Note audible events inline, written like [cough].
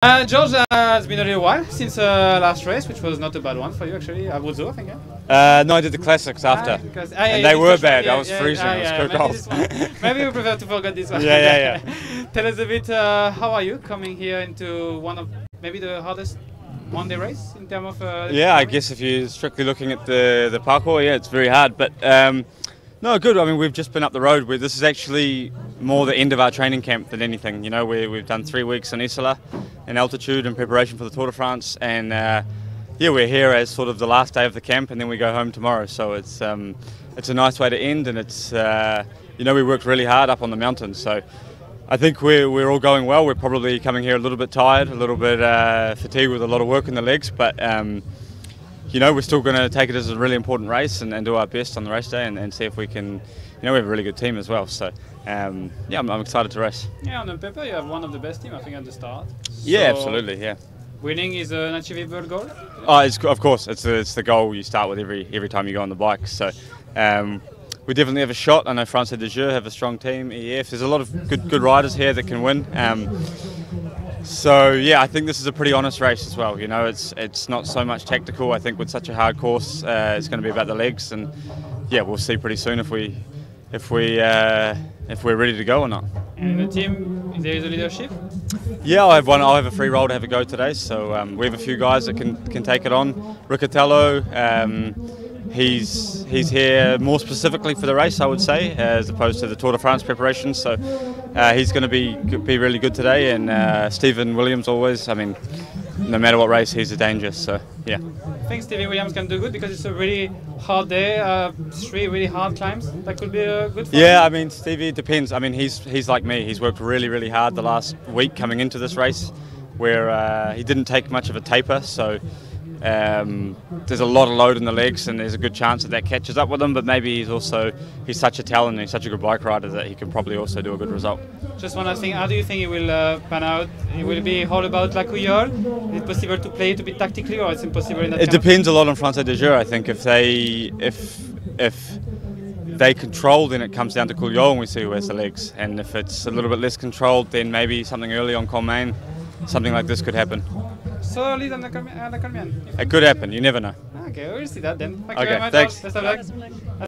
Uh, George, uh, it's been a little while since uh, last race, which was not a bad one for you actually. Abruzzo, I think. Yeah? Uh, no, I did the classics after. Ah, because- ah, yeah, and they were bad. yeah, I was freezing. ah, it was cold. maybe, [laughs] maybe we prefer to forget this one. Yeah, yeah, yeah. [laughs] Tell us a bit. Uh, how are you coming here into one of maybe the hardest Monday race in terms of? Uh, Yeah, I guess if you're strictly looking at the the parcours, yeah, it's very hard. But um, no, good. I mean, we've just been up the road. Where this is actually more the end of our training camp than anything. You know, we we've done three weeks in Isola, in altitude, in preparation for the Tour de France, and uh, yeah, we're here as sort of the last day of the camp, and then we go home tomorrow. So it's um, it's a nice way to end, and it's uh, you know we worked really hard up on the mountains, so. I think we're, we're all going well. We're probably coming here a little bit tired, a little bit uh, fatigued with a lot of work in the legs, but um, you know, we're still going to take it as a really important race and, and do our best on the race day and, and see if we can, you know, we have a really good team as well. So, um, yeah, I'm, I'm excited to race. Yeah, on the paper you have one of the best team I think at the start. Yeah, So, absolutely, yeah. Winning is an achievable goal. Oh, it's, of course, it's the, it's the goal you start with every every time you go on the bike. So, um, we definitely have a shot. I know Française des Jeux have a strong team. EF, there's a lot of good good riders here that can win. Um, so yeah, I think this is a pretty honest race as well. You know, it's it's not so much tactical. I think with such a hard course, uh, it's going to be about the legs, and yeah, we'll see pretty soon if we if we uh, if we're ready to go or not. And the team, there is a leadership. Yeah, I have one. I'll have a free role to have a go today. So um, we have a few guys that can, can take it on. Riccitello, um, he's he's here more specifically for the race, I would say, as opposed to the Tour de France preparation. So uh, he's going to be be really good today. And uh, Stephen Williams always. I mean, no matter what race, he's a danger. So yeah. I think Stevie Williams can do good because it's a really hard day, uh, three really hard climbs. That could be a good for Yeah, I mean Stevie it depends. I mean he's he's like me. He's worked really really hard the last week coming into this race, where uh, he didn't take much of a taper. So um, there's a lot of load in the legs, and there's a good chance that that catches up with him. But maybe he's also he's such a talent, and he's such a good bike rider that he can probably also do a good result. Just one last thing. How do you think it will uh, pan out? It will be all about La Couillole? Is it possible to play it a bit tactically, or it's impossible in that It of- depends a lot on Française des Jeux. I think if they if if they control, then it comes down to Couillole and we see who has the legs. And if it's a little bit less controlled, then maybe something early on Colmiane, something like this could happen. So early than the Colmiane? Uh, the It could happen. You never know. Okay, we'll see that then. Thank Okay, you very much. thanks. Best of luck.